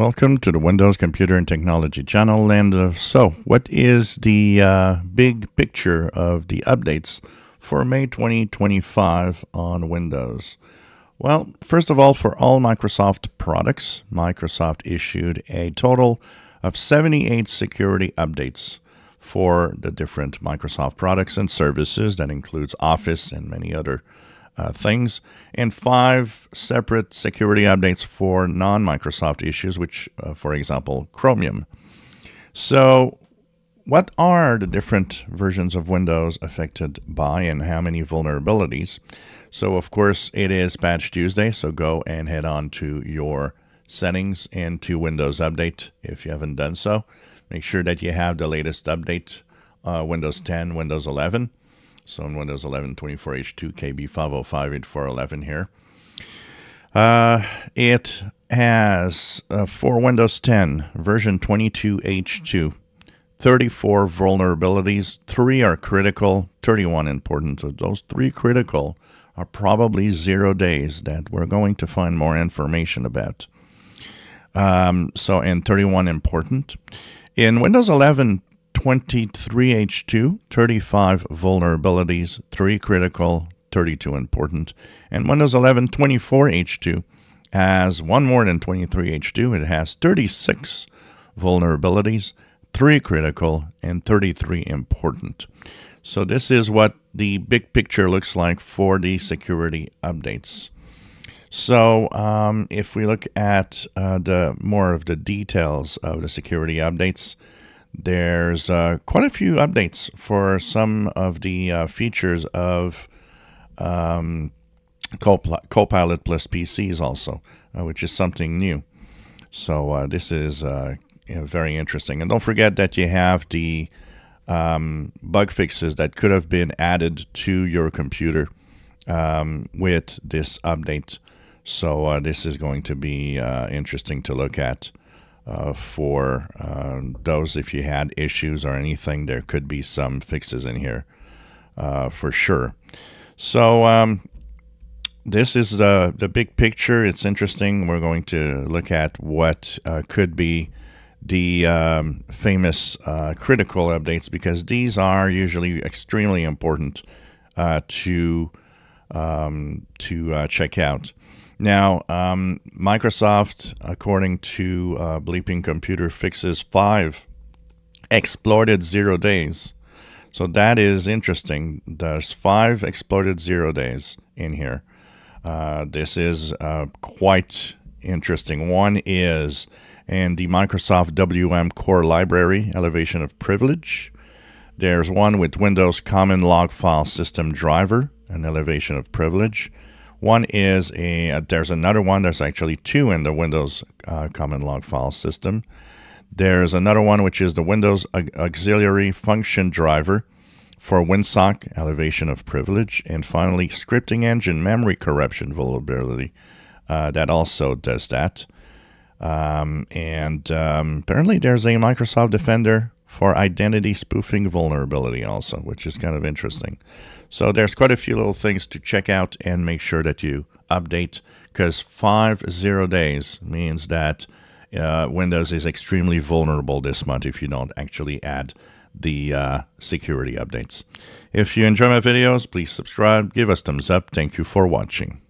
Welcome to the Windows Computer and Technology channel. And uh, so, what is the uh, big picture of the updates for May 2025 on Windows? Well, first of all, for all Microsoft products, Microsoft issued a total of 78 security updates for the different Microsoft products and services. That includes Office and many other uh, things, and five separate security updates for non Microsoft issues, which, uh, for example, Chromium. So, what are the different versions of Windows affected by and how many vulnerabilities? So, of course, it is Patch Tuesday, so go and head on to your settings and to Windows Update if you haven't done so. Make sure that you have the latest update uh, Windows 10, Windows 11. So in Windows 11 24H2 KB5058411 here. Uh, it has uh, for Windows 10 version 22H2 34 vulnerabilities. Three are critical, 31 important. So those three critical are probably zero days that we're going to find more information about. Um, so, and 31 important. In Windows 11 23H2, 35 vulnerabilities, 3 critical, 32 important. And Windows 11 24H2 has one more than 23H2. It has 36 vulnerabilities, 3 critical, and 33 important. So this is what the big picture looks like for the security updates. So um, if we look at uh, the more of the details of the security updates, there's uh, quite a few updates for some of the uh, features of um, Copilot plus PCs, also, uh, which is something new. So uh, this is uh, very interesting. And don't forget that you have the um, bug fixes that could have been added to your computer um, with this update. So uh, this is going to be interesting to look at uh, for uh, those if you had issues or anything. There could be some fixes in here uh, for sure. So um, this is the the big picture. It's interesting. We're going to look at what uh, could be the um, famous uh, critical updates because these are usually extremely important uh, to um, to check out. Now, um, Microsoft, according to uh, Bleeping Computer, fixes five exploited zero days. So that is interesting. There's five exploited zero days in here. Uh, this is uh, quite interesting. One is in the Microsoft WM Core Library, Elevation of Privilege. There's one with Windows Common Log File System Driver, an elevation of privilege. One is a, uh, there's another one, there's actually two in the Windows uh, Common Log File System. There's another one which is the Windows Auxiliary Function Driver for WinSock Elevation of Privilege. And finally, Scripting Engine Memory Corruption Vulnerability. Uh, that also does that. Um, and um, apparently there's a Microsoft Defender for identity spoofing vulnerability also, which is kind of interesting. So there's quite a few little things to check out and make sure that you update because five zero days means that uh, Windows is extremely vulnerable this month if you don't actually add the uh, security updates. If you enjoy my videos, please subscribe, give us thumbs up. Thank you for watching.